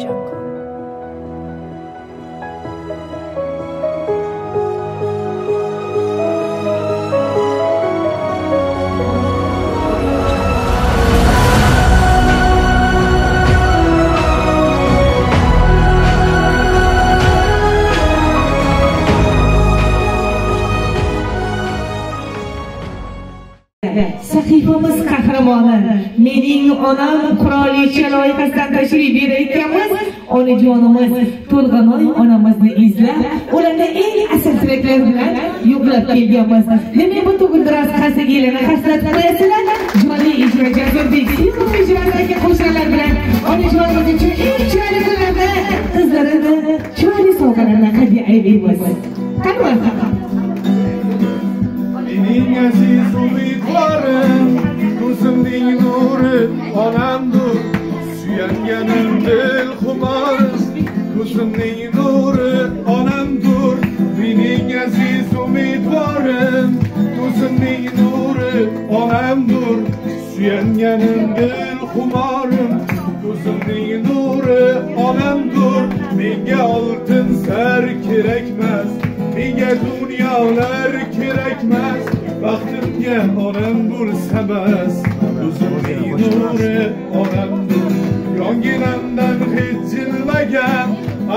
Jungle. Sahifamiz qahramoni mening onam qurolicha loyihasidan tashrif berayotganmiz. Onajonimiz to'lg'anoy onamizni izlab ularni eng asl tilaklar bilan yo'qlab kelganmiz. Nima bu tug'ildiroz qasagilarni hasrat qilyapsizlar jonli ijro jasurbek ijrosidagi qo'shiqlar bilan onajonimiz uchun eng chiroyli kunlarda qizlarini chiroyli sovg'alarni hadya aylaymiz qani Mening aziz umidvorim Ko'zimning nuri onamdur Suyanganim dil xumorim Ko'zimning nuri onamdur Mening aziz umidvorim Ko'zimning nuri onamdur Suyanganim dil xumorim Ko'zimning nuri onamdur Menga oltin sar kerakmas Menga dunyolar kerakmas Baxtimga onamdur sabas Ko'zimning nuri onamdur Yonginamdan hech jilmagan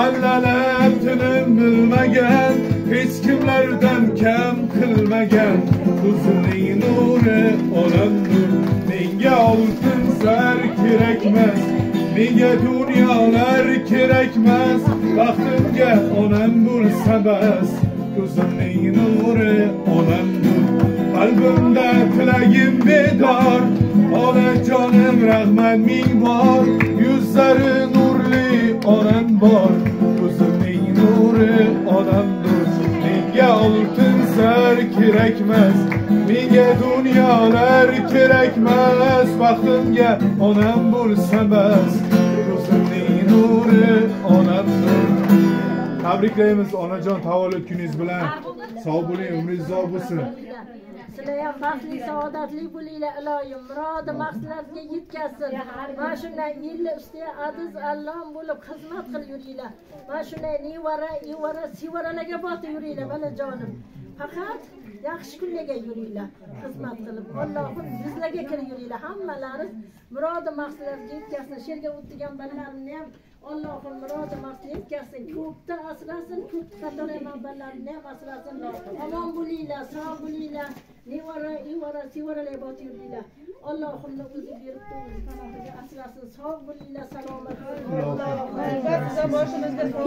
Allalar tinim bilmagan Hech kimlardan kam qilmagan Ko'zimning nuri onamdur Menga oltin zar kerakmas Menga dunyolar kerakmas Baxtimga onam bo'lsa bas Ko'zimning nuri onamdur Qalbimda tilagim bedor Onajonim rahmat ming bor Yuzlari nurli onam bor Ko'zimning nuri odamdir Menga oltin sar kerakmas Menga dunyolar kerakmas Baxtimga onam bo'lsa bas Ko'zimning nuri onamdir Tabriklaymiz onajon tavallud kuningiz bilan. Sog' bo'ling, umringiz uzoq bo'lsin. Sizlar ham baxtli saodatli bo'linglar iloyim murodi maqsadlarga yetkazsin mana shunday yilli ustiga aziz allom bo'lib xizmat qilib yuringlar. Mana shunday nevara evara sevaralarga botib yuringlar balajonim faqat yaxshi kunlarga yuringlar xizmat qilib. Allohim yuzlarga kirib yuringlar. Hammalaringiz murodi maqsadlarga yetkazsin shu yerga o'tirgan bolalarimni ham allohim murodi maqsad yetkazsin ko'pda asrasin ko'p qatoraman bolalarimni ham asrasin. Omon bo'linglar sog' bo'linglar. Nevara evara sevaralar botib yuringlar allohimni o'zi berib turib panohiga asrasin. Sog' bo'linglar salomat bo'linglar.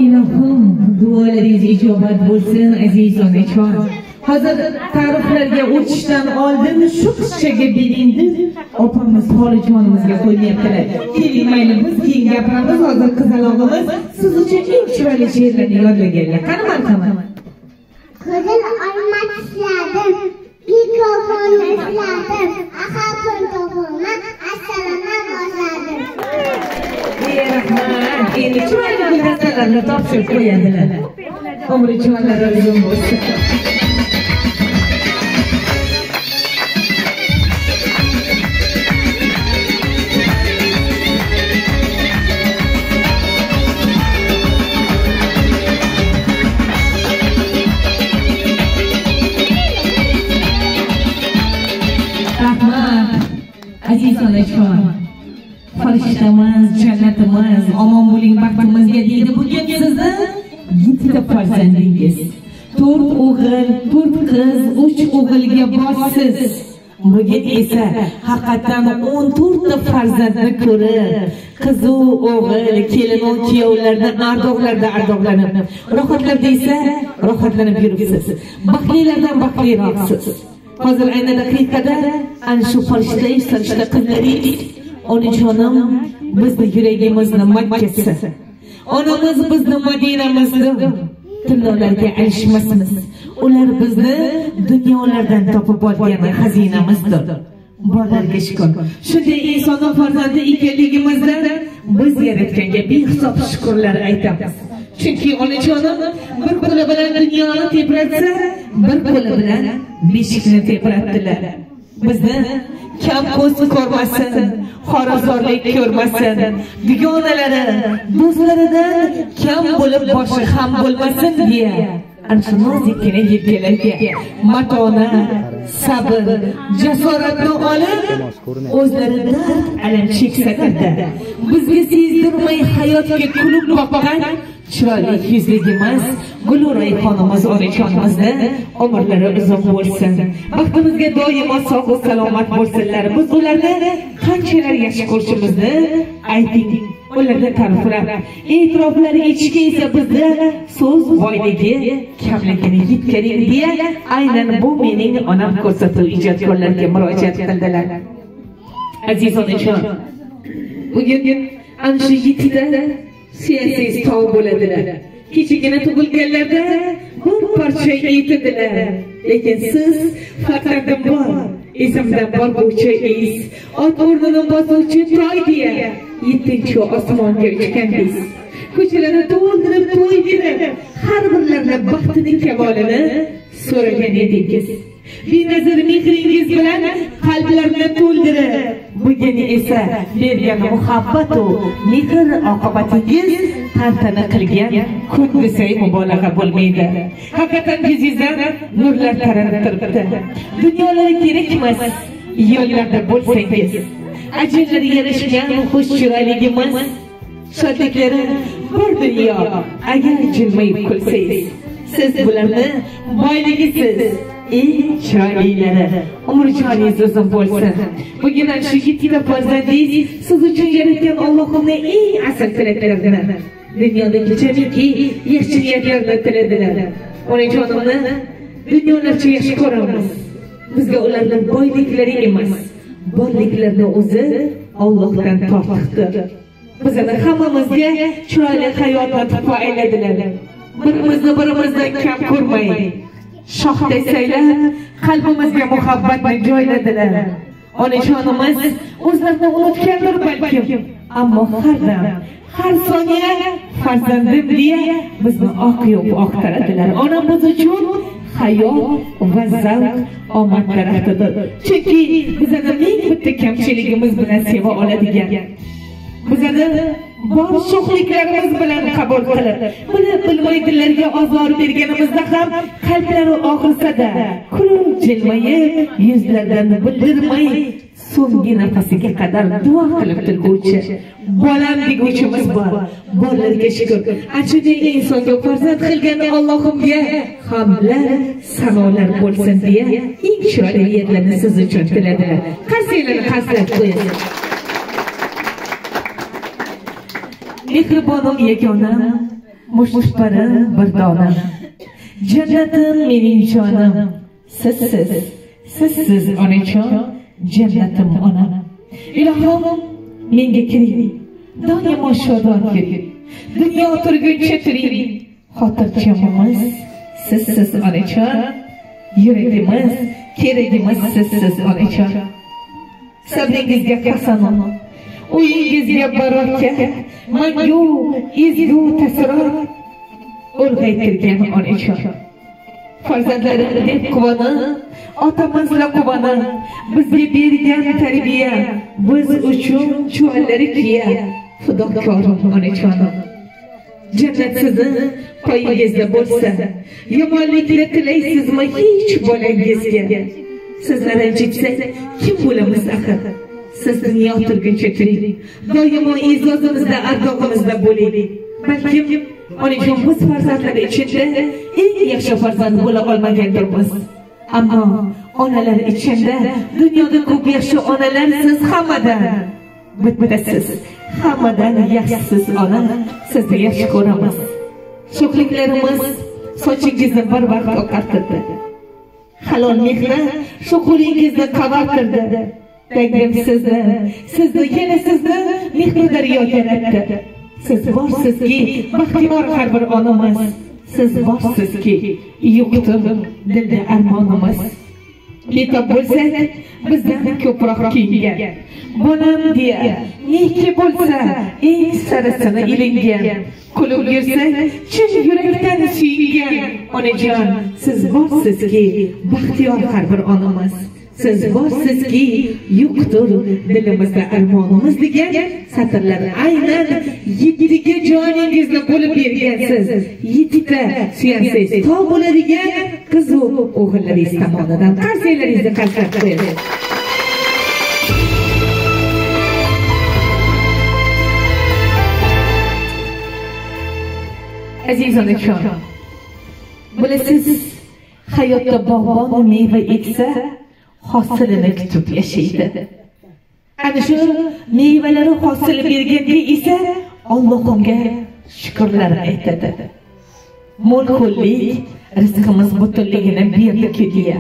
Ilohim duolaringiz ijobat bo'lsin aziz onajon hozir ta'riflarga o'tishdan oldin shu qizchaga beringdi opamiz xolijonimizga qo'yyaptilar keling mayli biz keyin gapiramiz. Hozir qizalog'imiz siz uchun eng chiroyli she'rlarni yodlaganlar. Qani marhamat Qizil olma tishladim, mikrofonni ushladim, ahapim to'g'rima assalama boshladim. rahmat endi chiroyli guldastalarni topshirib qo'yadilar. Umri juvonlari uzun bo'lsin farishtamiz jannatimiz omon bo'ling baxtimizga deydi. Bugun sizni yettita farzandingiz. To'rt o'g'il to'rt qiz uch o'g'ilga boshsiz bugun esa haqiqatdan o'n to'rtta farzandni ko'rib qizu o'g'il kelinu kuyovlarni ardoqlarda ardoqlanib rohatlarda esa rohatlanib yuribsiz. Baxtlilardan baxtliroqsiz. Hozir ayni daqiqada ana shu farishta farishta qizlaringiz onajonim bizni yuragimizni makkasi onamiz bizni madinamizni tillolarga alishmasmiz ular bizni dunyolardan topib olgan xazinamizdir. Borlarga shukur shunday insonni farzandi ekanligimizda biz yaratganga behisob shukurlar aytamiz. Chunki onajonim bir qo'li bilan dunyoni tebratsa bir qo'li bilan beshikni tebratdilar. Bizni kam ko'z ko'rmasin xorazorlik ko'rmasin. Dugonalari do'stlaridan kam bo'lib boshi ham bo'lmasin deya ana shu yelkalarga matona sabr jasoratni olib o'zlari dard alam cheksalarda bizga sezdirmay hayotga kulib boqqan chiroyli yuzligimiz gulura xonimiz onajonimizni umrlari uzun bo'lsin. Baxtimizga doimo sog'u salomat bo'lsinlar. Biz ularni qanchalar yaxshi ko'rishimizni ayting ularni ta'riflab e'tiroflar etishga esa bizda so'z boyligi kamligini yetkaning deya aynan bu mening onam ko'rsatuv ijodkorlarga murojaat qildilar. Aziz onajon bugun ana shu yettita siyosiy tog' bo'ladilar. Kechagina tug'ilganlarda bir parcha yetadilar lekin siz farzandim bor esimdan bor bo'yicha is ot o'rnini bosuvchi toy deya yettinchi osmonga uchgandingiz. Ko'chalarni to'ldirib to'y berib har birlarini baxtini kamolini so'ragan edingiz. Benazir mehringiz bilan qalblarni to'ldirib bugun esa bergan u, mehr oqibatingiz tantana qilgan kun desak mubolag'a bo'lmaydi. Haqiqatan yuzingizdan nurlar taranib turibdi. Dunyolar kerak emas yo'llarda bo'lsangiz Ajinlarga yarashgan xush chiroyligimiz shodliklari bir dunyo agar jilmayib kulsangiz siz bularni boyligisiz. Eng chiroylilari. Umrjoningiz uzun bo'lsin. Bugun ana shu yettita farzandingiz siz uchun yaratgan allohimni eng asl tilaklarini dunyodagi jamiki yaxshi niyatlarni tiladilar. Onajonimni dunyolarcha yaxshi ko'ramiz. Bizga ularni boyliklari emas borliklarini o'zi ollohdan tortiqdir bizani hammamizga chiroyli hayotni tuhfa ayladilar. Birimizni birimizdan kam ko'rmay shohday saylab qalbimizga muhabbatni joyladilar. Onajonimiz o'zlarini unutgandir balkim. Ammo har dam har soniya farzandim deya bizni oq yo'q oqtaradilar. Onamiz uchun hayot va zavq omad daraxtidir. Chunki bizani ming bitta kamchiligimiz bilan seva oladigan. Bizani bor sho'xliklarimiz bilan qabul qilib bilib bilmay dillarga ozor berganimizda ham qalblari og'risada kulib jilmayib yuzlaridan bildirmay so'nggi nafasiga qadar duo qilib turguvchi bolam deguvchimiz bor. Borlarga shukur achunagi insonga farzand qilgan allohimga hamdlar sanolar bo'lsin deya eng chiroyli yerlarni siz uchun tiladilar. Qarsinglarni qarsillab qo'yasiz. Mehribonim yagonam mushtparim bir donam jannatim mening jonim. Sizsiz sizsiz onajon jannatim onam ilohim menga kiring. Doimo shodon kiring dunyo turguncha turing. Xotirjamimiz sizsiz onajon yuragimiz keragimiz sizsiz onajon sabringizga qasamim. Uyingizga baraka mangu ezgu tasror ulg'aytirgan onajon farzandlarim deb quvonib otamizla quvonib bizga bergan tarbiya biz uchun chuvallari kiya fidokor onajonim jannat sizni poyingizda bo'lsa yomonlikni tilaysizmi hech bolangizga sizni ranjitsa kim bo'lamiz axir sizni yoqtirguncha turing doimo e'zozimizda ardog'imizda bo'ling balkim onajon biz farzandlar ichida eng yaxshi farzand bo'la olmagandirmiz ammo onalar ichida dunyoda ko'p yaxshi onalar siz hammadan bittasiz hammadan yaxshisiz ona sizni yaxshi ko'ramiz sho'xliklarimiz sochingizni bir vaqt oqartirdi halol mehnat shu qo'lingizni qavartirdi tangrim sizni sizni yana sizni mehru daryo yaratdi siz borsizki baxtiyor har bir onamiz siz borsizki yo'qdir dilda armonimiz betob bo'lsa bizdan ko'proq kiyingan bolam deya neki bo'lsa eng sarisini ilingan kulib yursa chin yurakdan suyungan onajon siz borsizki baxtiyor har bir onamiz siz borsizki yo'qdir dilimizda armonimiz degan satrlar. Aynan yettiga joningizni bo'lib bergansiz. Yettita suyansangiz tog' bo'ladigan qizu o'g'illaringiz tomonidan. Qarsanglaringizni qarsak qo'ying. Aziz onajon bilasiz hayotda bog'bon meva eksa hosilini kutib yashaydi ana shu mevalari hosil berganda esa Allohimga shukrlar aytadi mo'l ko'llik rizqimiz butunligini berdi deya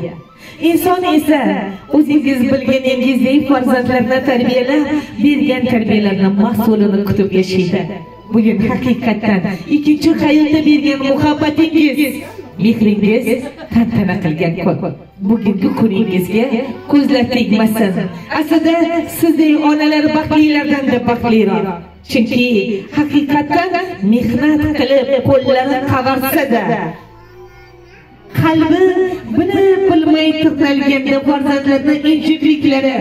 inson esa o'zingiz bilganingizdek farzandlarni tarbiyalab bergan tarbiyalarni mas'ulini kutib yashaydi bugun haqiqatdan ikkinchi hayotda bergan muhabbatingiz mehringiz tantana qilgan kun bugungi kuningizga ko'zlar tegmasin aslida sizdek onalar baxtlilardan baxtliroq. Chunki haqiqatdan mehnat qilib qo'llari qavarsa-da qalbi bilib bilmay tirnalganda farzandlarni injiqliklari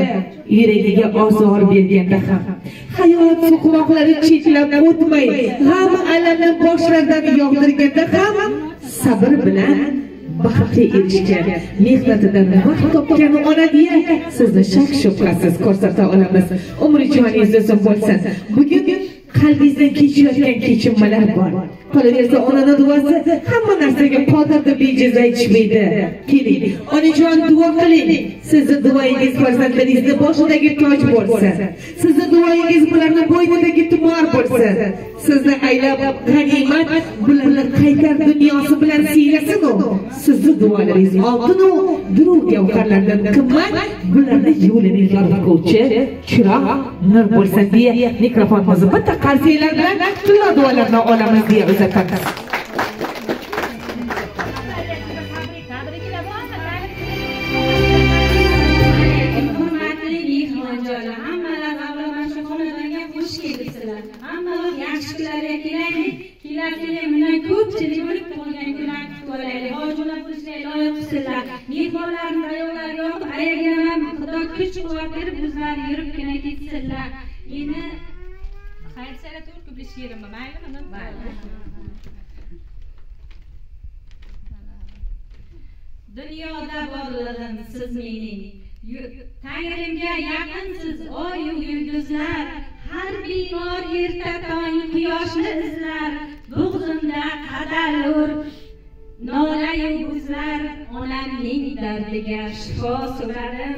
yuragiga ozor berganda ham. Hayot so'qmoqlari chetlab o'tmay g'am alamni boshlaridan yog'dirganda ham sabr bilan baxtga erishgan mehnatidan vaqt topgan onadiya sizni shak shubhasiz ko'rsata olamiz. Umri joningiz uzun bo'lsin. Bugun qalbingizdan kechayotgan kechinmalar bor. Qolaversa onani duosi hamma narsaga qodir deb bejiz aytishmaydi. Keling onajon duo qiling. Sizni duoyingiz farzandlaringizni boshidagi toj bo'lsin. Sizni duoyingiz bularni bo'ynidagi tumor bo'lsin. Sizni aylab g'animat bularni qaytar dunyosi bilan siylasinu. Sizni duolaringiz oltinu durov gavharlardan qimmat bularni yo'lini yorituvchi chiroq nur bo'lsin deya mikrofonimizni bitta qarsiylar bilan tillo duolarni olamiz deya uzatamiz hurmatli mehmonjonlar hammalar avvalo mana shu xonadonga kelibsizlar hammalar yaxshiliklarga loyiq qilsinlar xudo kuch yuribgina ketsinlar endi xayr sara tur ko'plish maylimi mayli dunyoda borlig'im siz mening. Tangrimga yaqinsiz oyu yulduzlar. Har bemor erta tong quyoshni izlar. Bo'g'zimda qadalur nolayu buzlar. Onamning dardiga shifo so'radim.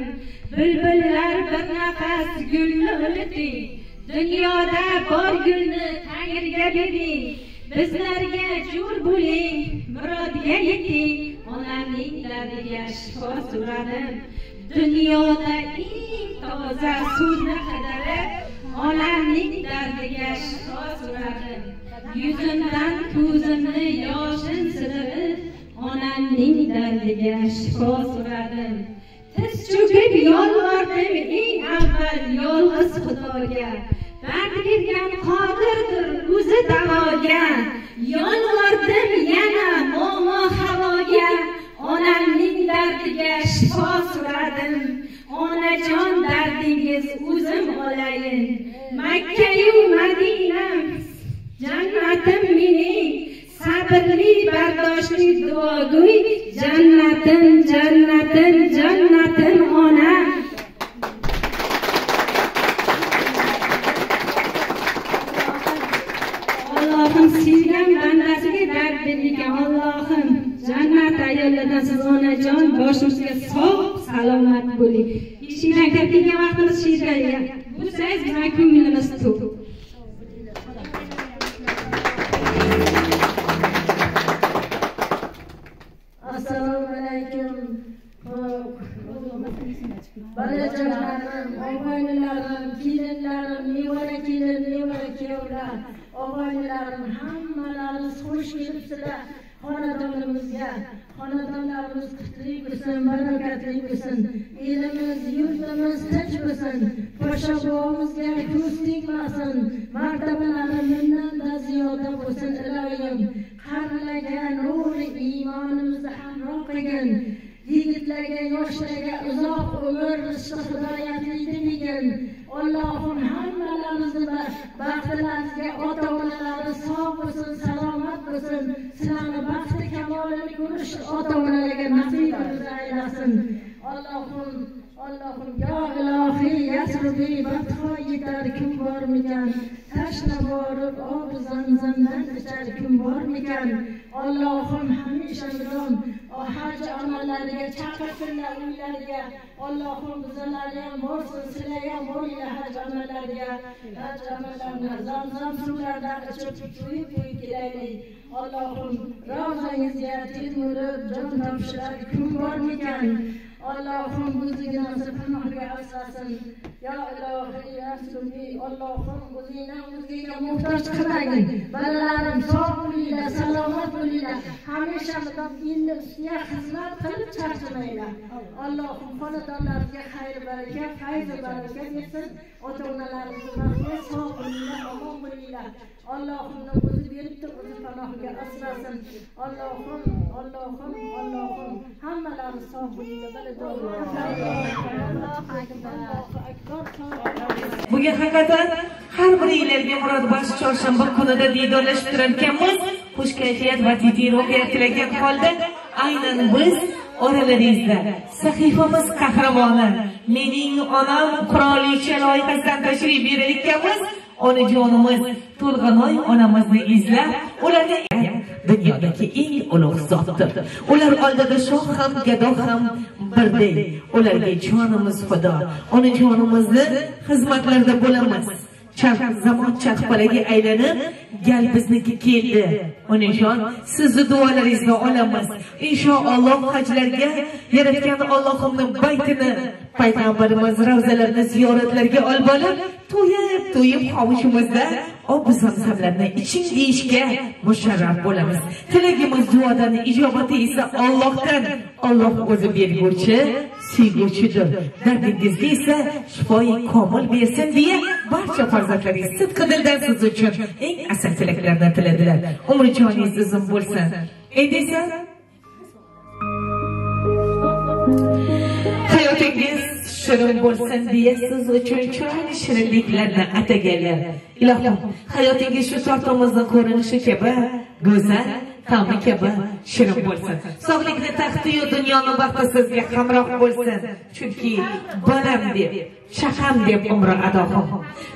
Bulbullar bir nafas gulni unuting. Dunyoda bor gulni tangriga bering. Bizlarga jo'r bo'ling murodga yeting. Onamning dardiga shifo so'radim dunyoda eng toza suvni qidirib onamning dardiga shifo so'radim yuzimdan ko'zimni yoshin silib onamning dardiga shifo so'radim tiz cho'kib yolvordim eng avval yolg'iz xudoga. Dard bergan qodirdir o'zi davoga yolvordim yana momo havoga onamning dardiga shifo so'radim onajon dardingiz o'zim olayin makkayu madinam jannatim mening sabrli bardoshli duogo'y jannatim jannatim jannatim onam Allohim sevgan bandasiga dard bergan Allohim ayollardan siz onajon boshimizga sog' salomat bo'ling. Eshikdan kirib kelgan vaqtimiz she'rga bo'lsangiz bizni ko'nglimiz to'q assalomu alaykum. Bolajonlarim og'aynilarim kelinlarim nevara kelin nevara kuyovlar og'aynilarim hammalaringiz xush kelibsizlar. Xonadonimizga xonadonlarimiz qutli bo'lsin barakatli bo'lsin elimiz yurtimiz tinch bo'lsin podsho bobomizga ko'z tegmasin martabalari minnatda ziyoda bo'lsin iloyim. Qarilagan ruhi iymonimizni hamroh qilgin. Yigitlarga yoshlarga uzoq umr rizqi hidoyatli demigin allohim hammalarimizni baxtlarimizga ota onalarimiz sog' bo'lsin salomat bo'lsin. Sizlarni baxti kamolini ko'rish ota onalarga nasib aylasin. Allohim allohim yo ilohiy yasrubi badho yetar kim bormikan? Tashna borib ob zamzamdan ichar kim bormikan? Allohim hamishamizon haj amallariga chaqirsinlar uylariga allohim bizlarni ham borsin sizlar ham boringlar haj amallariga haj amallarini zamzam suvlaridan ichib to'yib to'yib kelaylik. Allohim ravzangizga telmurib jon topshirar kim bormikan? Allohim o'zingni nasib panohiga asrasin. Ya ilohiy, ya sunniy, Allohim o'zingni o'zingga muhtoj qilmagin. Bolalarim sog' bo'linglar, salomat bo'linglar. Hamisha mudom dinni ustiga xizmat qilib charchamanglar. Allohim xonadonlarimizga xayr baraka, fayz baraka bersin. Ota-onalarimizni baxtli sog' bo'linglar, omon bo'linglar. Allohimni o'zi beribdi, o'zi panohiga asrasin. Allohim, Allohim, Allohim hammalari sog' bo'linglar. bugun haqiqatan har biringlarga murodbaxsh chorshanba kunida diydorlashib turar ekanmiz xush kayfiyat va jiddiy ruhiyat tilagan holda aynan biz oralaringizda sahifamiz qahramoni mening onam qirolicha loyihasidan tashrif buyurayotganmiz. Onajonimiz to'lg'anoy onamizni izlab ularni dunyodagi eng ulug' zotdir. Ular oldida shoh ham gado ham birdek ularga jonimiz fido onajonimizni xizmatlarida bo'lamiz. Charx zamon charxpalaga aylanib gal bizniki keldi. Onajon sizni duolaringizni olamiz. Inshaalloh hajlarga yaratgan ollohimni baytini payg'ambarimiz ravzalarini ziyoratlarga olib borib to'yib to'yib hovuchimizda obi zamzamlarni iching deyishga musharraf bo'lamiz. Tilagimiz duodan ijobati esa ollohdan olloh o'zi berguvchi suyguvchidir dardingizga esa shifoyi komil bersin deya barcha farzandlaringiz sidqi dildan siz uchun eng asal tilaklarni tiladilar. Umrijoningiz uzun bo'lsin. Endi esa hayotingiz shirin bo'lsin deya siz uchun chiroyli shirinliklarni ataganlar ilohim hayotingiz shu tortimizni ko'rinishi kabi go'zal ta'mi kabi shirin bo'lsin. Sog'likni taxtiyu dunyoni baxti sizga hamroh bo'lsin. Chunki bolam deb shaham deb umri adohim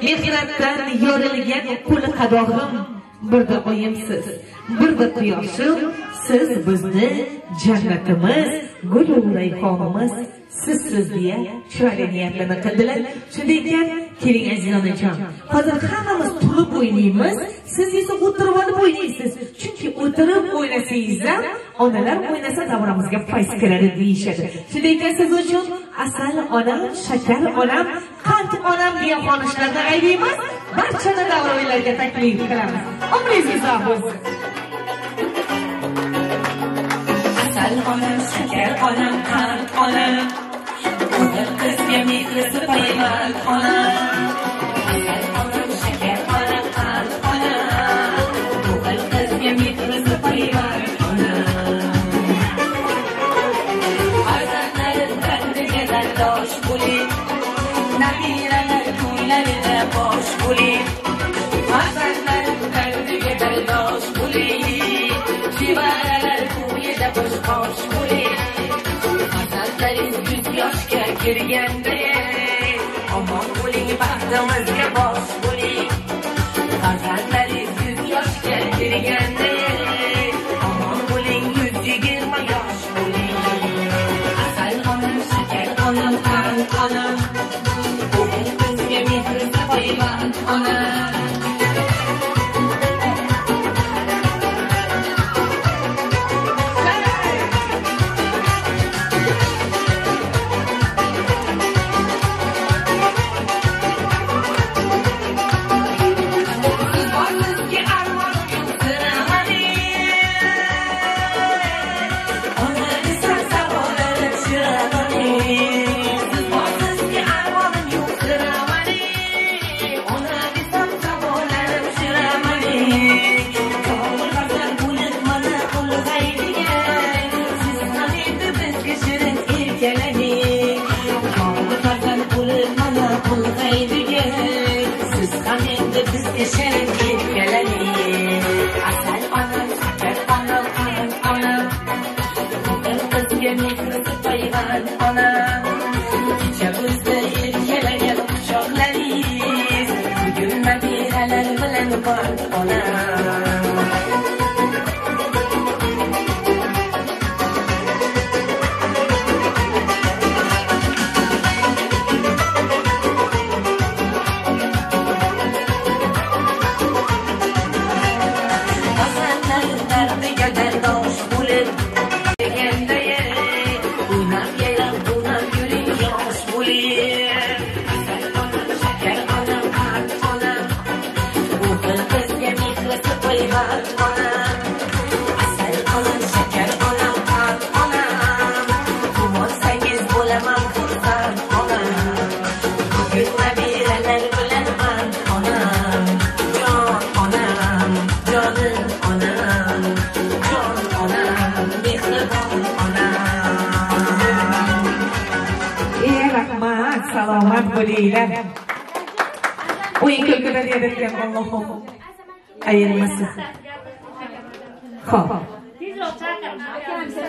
mehnatdan yorilgan qul qadohim birda oyimsiz birda quyoshim siz bizni jannatimiz gulu rayhonimiz sizsiz deya chiroyli niyatlarni qildilar. Shunday ekan keling aziz onajon hozir hammamiz turib o'ynaymiz. Siz esa o'tirib olib o'ynaysiz chunki o'tirib o'ynasangiz ham onalar o'ynasa davramizga fayz kiradi deyishadi. Shunday ekan siz uchun asal onam shakar onam qand onam deya xonishlarni aylaymiz. Barchani davra o'yinlariga taklif qilamiz. Umringiz uzoq bo'lsin. Asal onam shakar onam qand onam Ona qizga mehri payvand onam kirganda Omon bo'ling baxtimizga bos bo'ling. Farzandlaringiz yuz yoshga kirganda Omon bo'ling yuz yigirma yosh bo'ling. Asal onam shakar onam qand onam O'g'il bizga mehri payvand onam bilan salomat bo'linglar o'yin kulgidan yaratgan Allohim ayirmasin ho'p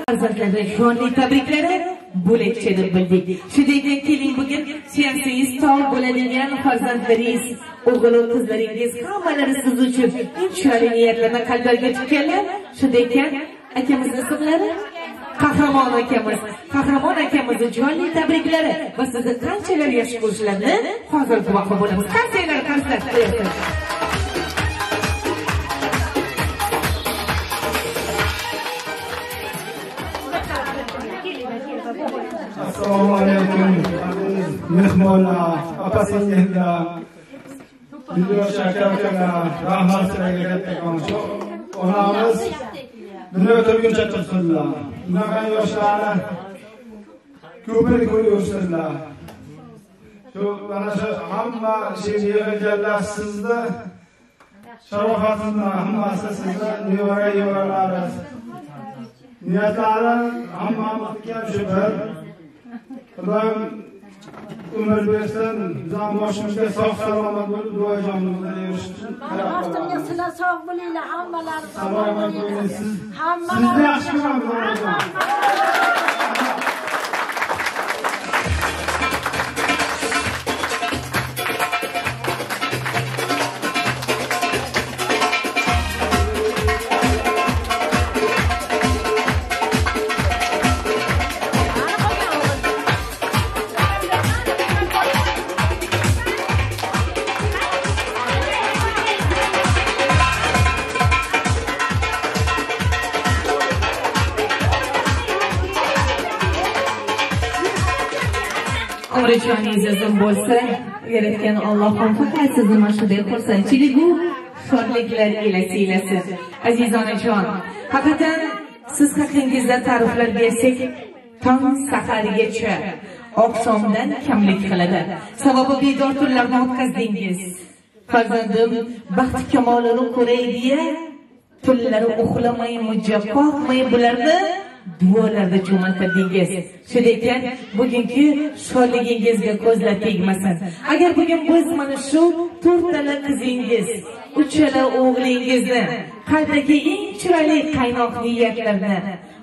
farzandlarga jonli tabriklari bo'lakcha deb bildik shunday ekan keling bugun suyansangiz tog' bo'ladigan farzandlaringiz o'g'il qizlaringiz hammalari siz uchun eng chiroyli niyatlarni qalblarga tutganlar shunday ekan akamizni ismlari qahramon akamiz. Qahramon akamizni jonli tabriklari. Va sizni qanchalar yaxshi ko'rishlarini hozir guvohi bo'lamiz. Qarsanglar qarsang assalomu alaykum aziz mehmonlar opa singillar yosh aka ukalar rahmat sizlarga kattakon onamiz dunyo turguncha tursinlar bunaqa yoshlarni ko'pini ko'ryursizlar shu mana shu hamma shu yig'ilganlar sizni sharofatingizni hammasi sizni nevara evaralari niyatlari hammamizga shu bir xudoyim umr bersin bizam boshimizga sog' salomat bo'lib uchun mana baxtimga sizlar sog' bo'linglar hammalari salomat bo'linglar hammalari sizni yaxshi ko'ramiz onajon bo'lsa yaratgan Allohim faqat sizni mana shunday xursandchiligu shodliklar ila siylasin aziz onajon haqiqatan siz haqingizda ta'riflar bersak tong saharigacha oqshomdan kamlik qiladi. Sababi bedor tunlarni o'tkazdingiz. Farzandim baxti kamolini ko'ray deya tunlari uxlamay mujja qoqmay bularni duolarda cho'miltirdingiz. Shunday ekan bugungi shodligingizga ko'zlar tegmasin. Agar bugun biz mana shu to'rttala qizingiz uchala o'g'lingizni qalbdagi eng chiroyli qaynoq niyatlarni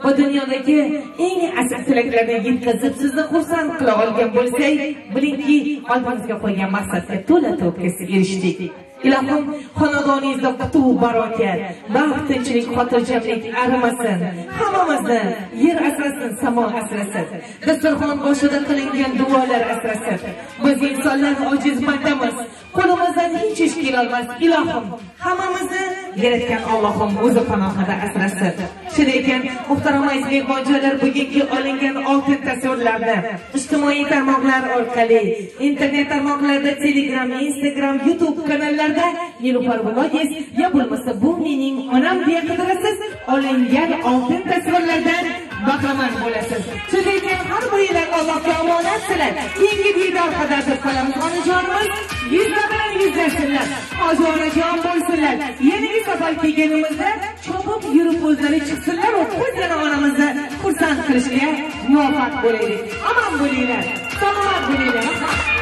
va dunyodagi eng asl tilaklarni yetkazib sizni xursand qila olgan bo'lsak bilingki oldimizga qo'ygan maqsadga to'la to'kis erishdik. Ilohim xonadoningizda qutuv barokat baxt tinchlik xotirjamlik arimasin hammamizni yer asrasin samo asrasin. Dasturxon boshida qilingan duolar asrasin. Biz insonlar ojiz bandamiz. Qo'limizdan hech ish kelolmas ilohim hammamizni yaratgan Allohim o'zi panohida asrasin. Shunday ekan muhtaram aziz mehmonjonlar bugungi olingan oltin tasvirlarni ijtimoiy tarmoqlar orqali internet tarmoqlarda telegram instagram youtube kanallarda nilufar vloges yo bo'lmasa bu mening onam deya qidirasiz olingan oltin tasvirlardan bahramand bo'lasiz. Shunday ekan har biringlar allohga omonatsizlar keyingi diydor qadar deb qolamiz onajonimiz yuzma bilan yuzlashsinlar. Hoji onajon bo'lsinlar yangi safar kelganimizda chopib yurib o'zlari chiqsinlar va biz yana onamizni xursand qilishga muvaffaq bo'laylik. Omon bo'linglar salomat bo'linglar.